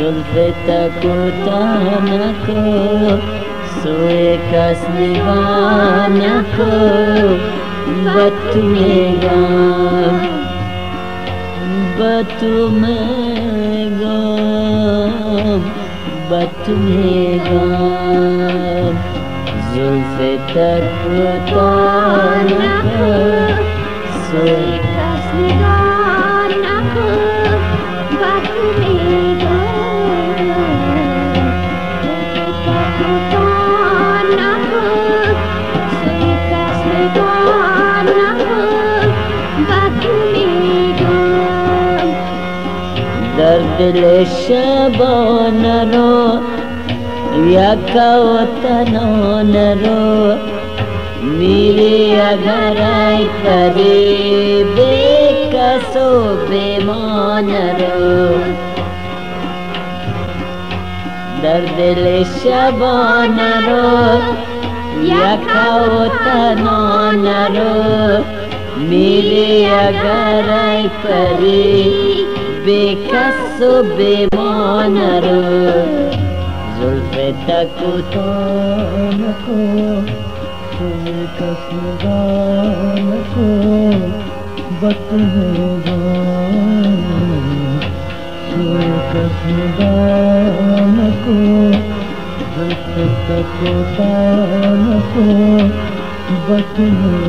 जुल्से तपुको शुकस्य स्को बेगा बे गेगा जुल्से तन सु दुर्लशब नरो यकौतनो नरो मिलियगराय करे बेकसो बेमानरो दर्दलशब नरो यकौतनो नरो मिलियगराय परि बेकस सुबे मोनरो जुल्फे तकु तान को सुबे कसदान को को को बतने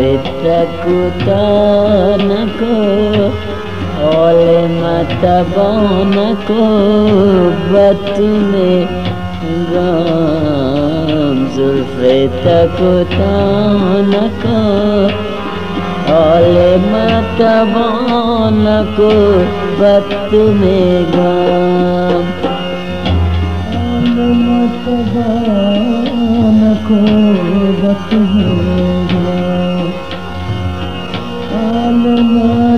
ओल मत मतबनको बतुने गाम जुल्फे तकुतानको ओले मतबनको बतुने गाम ओले को बतने गाम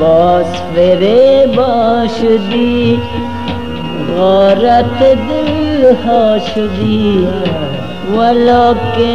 बासे बांसरी औरत दिलासी वाके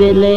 दिले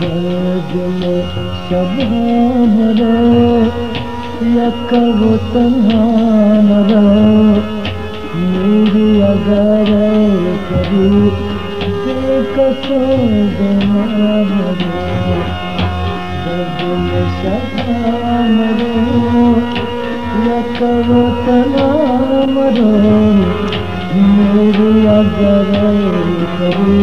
दर्द में सब हमरो यकबो तन्हा रो मेरी अगर कभी बेकसो दर्द में सब हमरो यकबो तन्हा रो मेरी अगर कभी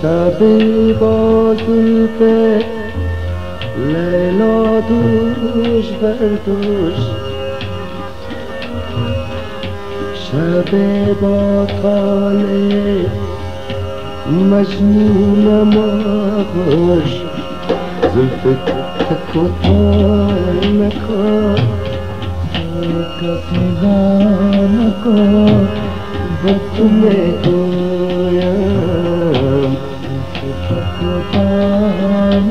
सभु दुष दरदोष सदे बे मसी न घोष में दोस्त पाण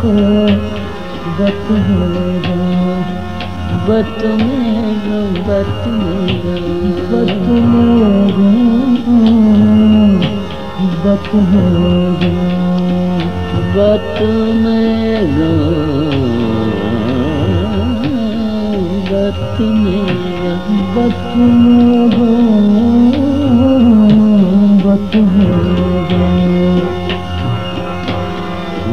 ग बदमी बति बदम ब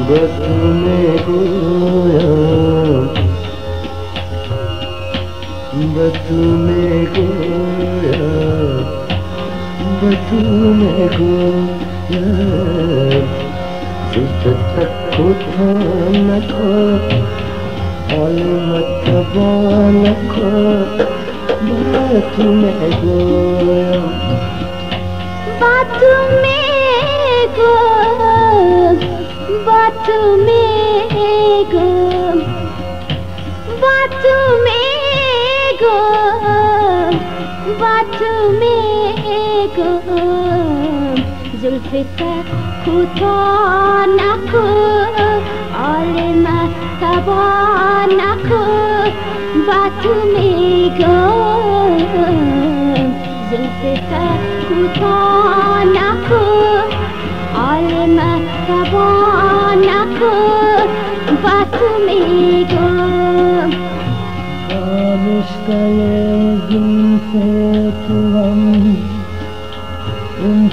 बस में खोया बस में खोया बस में खोया बस में खोया बात kuton aku oleh masa bon aku batu mego Zulfiqa kuton aku oleh masa batu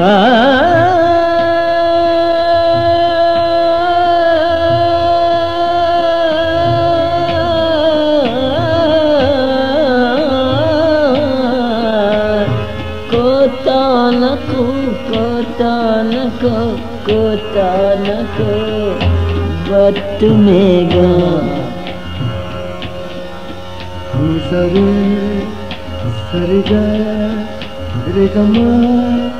को कोतान को कोतान को में गा सर सर गा रे गमा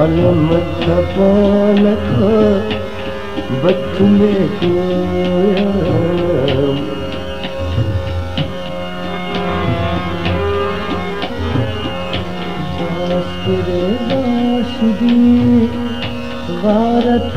मस्तु री भारत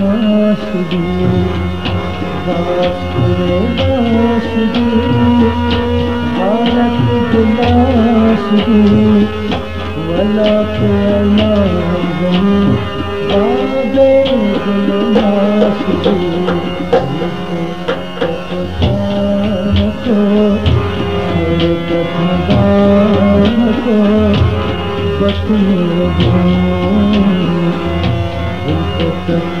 बाब गासीं अलकी वल तव्हां कथ